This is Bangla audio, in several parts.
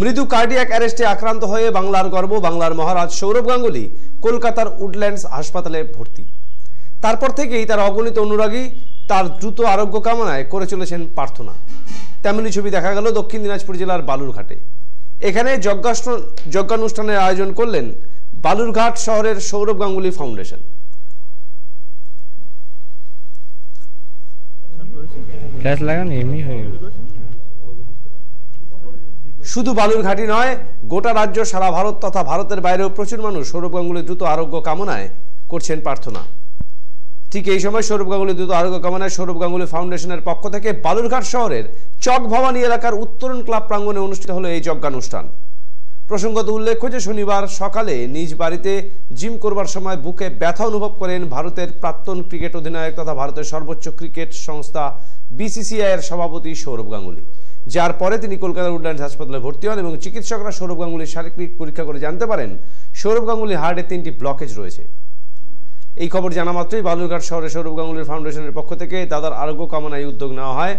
মৃদু কার্ডিয়াক অ্যারেস্টে আক্রান্ত হয়ে বাংলার গর্ব, বাংলার মহারাজ সৌরভ গাঙ্গুলি কলকাতার উডল্যান্ডস হাসপাতালে ভর্তি। তারপর থেকেই তার অগণিত অনুরাগী, তার দ্রুত আরোগ্য কামনায় করে চলেছেন প্রার্থনা। তেমনি ছবি দেখা গেল দক্ষিণ দিনাজপুর জেলার বালুরঘাটে। এখানে যজ্ঞানুষ্ঠানের আয়োজন করলেন বালুরঘাট শহরের সৌরভ গাঙ্গুলি ফাউন্ডেশন। এমনি হয়ে শুধু বালুরঘাটই নয়, গোটা রাজ্য, সারা ভারত তথা ভারতের বাইরেও প্রচুর মানুষ সৌরভ গাঙ্গুলির দ্রুত আরোগ্য কামনায় করছেন প্রার্থনা। ঠিক এই সময় সৌরভ গাঙ্গুলি দ্রুত আরোগ্য কামনায় সৌরভ গাঙ্গুলি ফাউন্ডেশনের পক্ষ থেকে বালুরঘাট শহরের চক ভবানী এলাকার উত্তরণ ক্লাব প্রাঙ্গণে অনুষ্ঠিত হলো এই যজ্ঞানুষ্ঠান। প্রসঙ্গত উল্লেখ্য যে শনিবার সকালে নিজ বাড়িতে জিম করবার সময় বুকে ব্যথা অনুভব করেন ভারতের প্রাক্তন ক্রিকেট অধিনায়ক তথা ভারতের সর্বোচ্চ ক্রিকেট সংস্থা বিসিসিআই এর সভাপতি সৌরভ গাঙ্গুলি। যার পরে তিনি কলকাতার উডল্যান্ড হাসপাতালে ভর্তি হন এবং চিকিৎসকরা সৌরভ গাঙ্গুলির শারীরিক পরীক্ষা করে জানতে পারেন সৌরভ গাঙ্গুলির হার্টে তিনটি ব্লকেজ রয়েছে। এই খবর জানা মাত্রই বালুরঘাট শহরে সৌরভ গাঙ্গুলির ফাউন্ডেশনের পক্ষ থেকে দাদার আরোগ্য কামনায় উদ্যোগ নেওয়া হয়।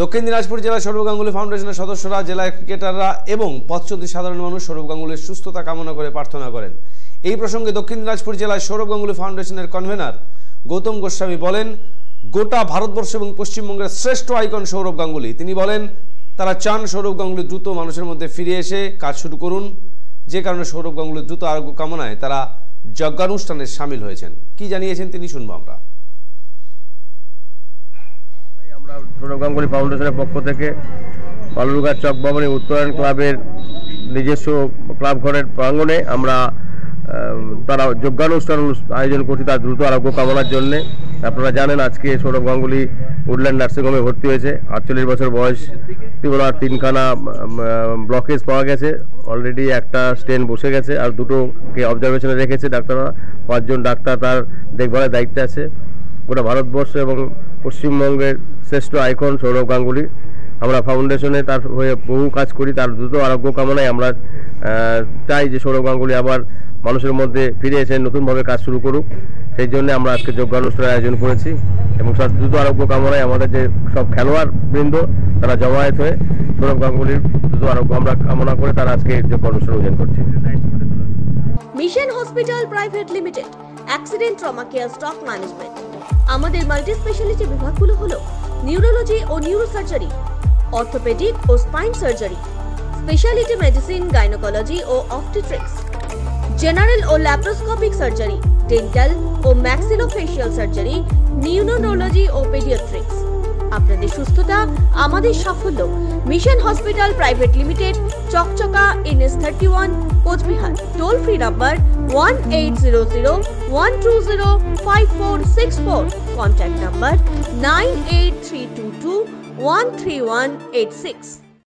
দক্ষিণ দিনাজপুর জেলার সৌরভ গাঙ্গুলি ফাউন্ডেশনের সদস্যরা জেলা ক্রিকেটাররা এবং পথচলতি সাধারণ মানুষ সৌরভ গাঙ্গুলির সুস্থতা কামনা করে প্রার্থনা করেন। এই প্রসঙ্গে দক্ষিণ দিনাজপুর জেলায় সৌরভ গাঙ্গুলি ফাউন্ডেশনের কনভেনার গৌতম গোস্বামী বলেন গোটা ভারতবর্ষ এবং পশ্চিমবঙ্গের শ্রেষ্ঠ আইকন সৌরভ গাঙ্গুলি। তিনি বলেন, তারা চান সৌরভ গাঙ্গুলি দ্রুত মানুষের মধ্যে ফিরে এসে কাজ শুরু করুন। যে কারণে সৌরভ গাঙ্গুলির দ্রুত আরোগ্য কামনায় তারা যজ্ঞানুষ্ঠানে সামিল হয়েছেন। কি জানিয়েছেন তিনি শুনব আমরা। আমরা সৌরভ গাঙ্গুলি ফাউন্ডেশনের পক্ষ থেকে বালুরঘাট চক ভবনে উত্তরায়ণ ক্লাবের নিজস্ব ক্লাব ঘরের প্রাঙ্গণে আমরা তারা যোগ্যানুষ্ঠান আয়োজন করছি, তার দ্রুত আরোগ্য কামনার জন্যে। আপনারা জানেন আজকে সৌরভ গাঙ্গুলি উডল্যান্ড নার্সিংহোমে ভর্তি হয়েছে। আটচল্লিশ বছর বয়স ত্রিপুরার তিনখানা ব্লকেজ পাওয়া গেছে। অলরেডি একটা স্টেন বসে গেছে আর দুটোকে অবজারভেশনে রেখেছে ডাক্তাররা। পাঁচজন ডাক্তার তার দেখভালের দায়িত্বে আছে। গোটা ভারতবর্ষ এবং পশ্চিমবঙ্গের শ্রেষ্ঠ আইকন সৌরভ গাঙ্গুলি। আমরা ফাউন্ডেশনে তার হয়ে বহু কাজ করি, তার দ্রুত আরোগ্য কামনায় আমরা চাই যে সৌরভ গাঙ্গুলি আবার মানুষের মধ্যে ফিরে এসে নতুনভাবে কাজ শুরু করুক। সেই জন্য আমরা আজকে যোগ্যানুষ্ঠানের আয়োজন করেছি এবং দ্রুত আরোগ্য কামনায় আমাদের যে সব খেলোয়াড় বৃন্দ তারা জমায়েত হয়ে সৌরভ গাঙ্গুলির দ্রুত আরোগ্য আমরা কামনা করে তারা আজকে যোগ্যানুষ্ঠান আয়োজন করছি। Mission hospital private limited, accident trauma care stroke management. আমাদের মাল্টি স্পেশালিটি বিভাগগুলো হলো নিউরোলজি ও নিউরোসার্জারি, অর্থোপেডিক ও spine surgery, speciality medicine, gynaecology ও অবস্টেট্রিক্স। জেনারেল ও ল্যাপ্রোস্কোপিক সার্জারি ডেন্টাল ও ম্যাক্সিলোফেশিয়াল সার্জারি নিউরোনোলজি ও পেডিয়াট্রিক্স আপনাদের সুস্থতা, আমাদের সাফল্য। Mission hospital private limited, Chakchaka NS thirty one, Coochbehar. Toll free number one eight zero zero one two zero five four six four contact number nine eight three two two one three one eight six